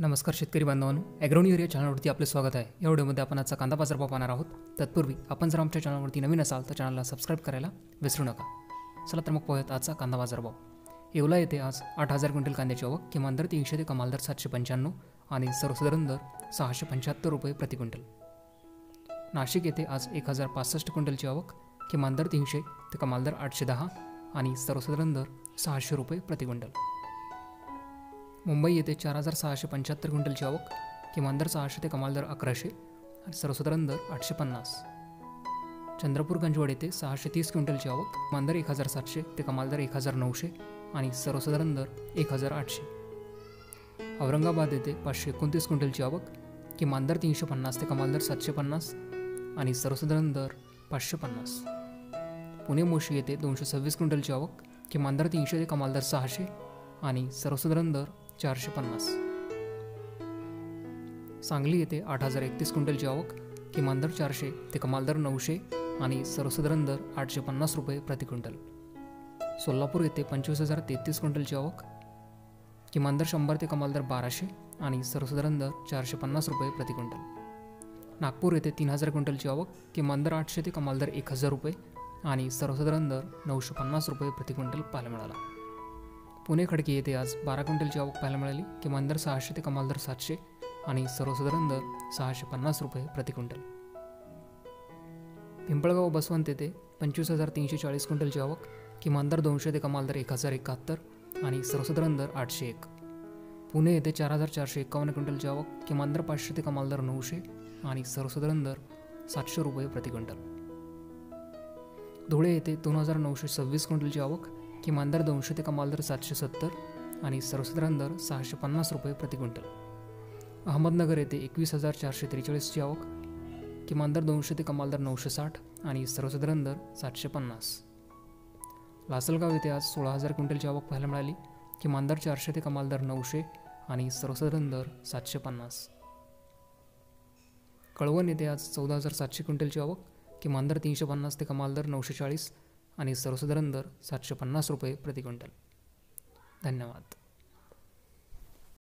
नमस्कार शेतकरी बांधवांनो. ॲग्रोनियर या चॅनलवरती आपले स्वागत आहे. या व्हिडिओमध्ये आपण आजचा कांदा बाजारभाव पाहणार आहोत. तत्पूर्वी आपण जर आमच्या चॅनलवरती नवीन असाल तर चॅनलला सबस्क्राईब करायला विसरू नका. चला तर मग पाहूयात आजचा कांदा बाजार भाव येवला येथे आज आठ हजार क्विंटल कांद्याची आवक किमान दर तीनशे ते कमाल दर सातशे पंच्याण्णव आणि सर्वसाधारण दर सहाशे पंच्याहत्तर रुपये प्रति क्विंटल. नाशिक येथे आज एक हजार पासष्ट क्विंटलची आवक किमान दर तीनशे ते कमाल दर आठशे दहा आणि सर्वसाधारण दर सहाशे रुपये प्रति क्विंटल. मुंबई येथे चार हजार सहाशे पंच्याहत्तर क्विंटलची आवक किमान दर सहाशे ते कमाल दर अकराशे आणि सर्वसाधारण दर आठशे पन्नास. चंद्रपूर गंजवड येथे सहाशे तीस क्विंटलची आवक किमान दर एक हजार सातशे ते कमाल दर एक हजार नऊशे आणि सर्वसाधारण दर एक हजार आठशे. औरंगाबाद येथे पाचशे एकोणतीस क्विंटलची आवक किमान दर तीनशे पन्नास ते कमाल दर सातशे पन्नास आणि सर्वसाधारण दर पाचशे पन्नास. पुणे मोशी येथे दोनशे सव्वीस क्विंटलची आवक किमान दर तीनशे ते कमाल दर सहाशे आणि सर्वसाधारण दर चारशे पन्नास. सांगली येथे आठ हजार एकतीस क्विंटलची आवक किमान दर चारशे ते कमाल दर नऊशे आणि सर्वसाधारण दर आठशे पन्नास रुपये प्रति क्विंटल. सोलापूर येथे पंचवीस हजार तेहतीस क्विंटलची आवक किमान दर शंभर ते कमाल दर बाराशे आणि सर्वसाधारण दर चारशे पन्नास रुपये प्रति क्विंटल. नागपूर येथे तीन हजार क्विंटलची आवक किमान दर आठशे ते कमाल दर एक हजार रुपये आणि सर्वसाधारण दर नऊशे पन्नास रुपये प्रति क्विंटल पाहायला मिळाला. पुणे खडकी येथे आज बारा क्विंटलची आवक पाहायला मिळाली. किमान दर सहाशे ते कमाल दर सातशे आणि सर्वसाधारण दर सहाशे पन्नास रुपये प्रति क्विंटल. पिंपळगाव बसवंत येथे पंचवीस हजार तीनशे चाळीस क्विंटलची आवक किमान दर दोनशे ते कमाल दर एक हजार एकाहत्तर आणि सर्वसाधारण दर आठशे एक. पुणे येथे चार हजार चारशे एकावन्न क्विंटलची आवक किमान दर पाचशे ते कमाल दर नऊशे आणि सर्वसाधारण दर सातशे रुपये प्रति क्विंटल. धुळे येथे दोन हजार नऊशे सव्वीस क्विंटलची आवक किमान दर दोनशे ते कमाल दर सातशे सत्तर आणि सर्वसाधारण दर सहाशे पन्नास रुपये प्रति क्विंटल. अहमदनगर येथे एकवीस हजार चारशे त्रेचाळीसची आवक किमान दर दोनशे ते कमाल दर नऊशे साठ आणि सर्वसाधारण दर सातशे पन्नास. लासलगाव येथे आज सोळा हजार क्विंटलची आवक पाहायला मिळाली किमान दर चारशे ते कमाल दर नऊशे आणि सर्वसाधारण दर सातशे पन्नास. कळवण येथे आज चौदा हजार सातशे क्विंटलची आवक किमान दर तीनशे पन्नास ते कमाल दर नऊशे चाळीस आणि सर्वसाधारण दर सातशे पन्नास रुपये प्रति क्विंटल. धन्यवाद.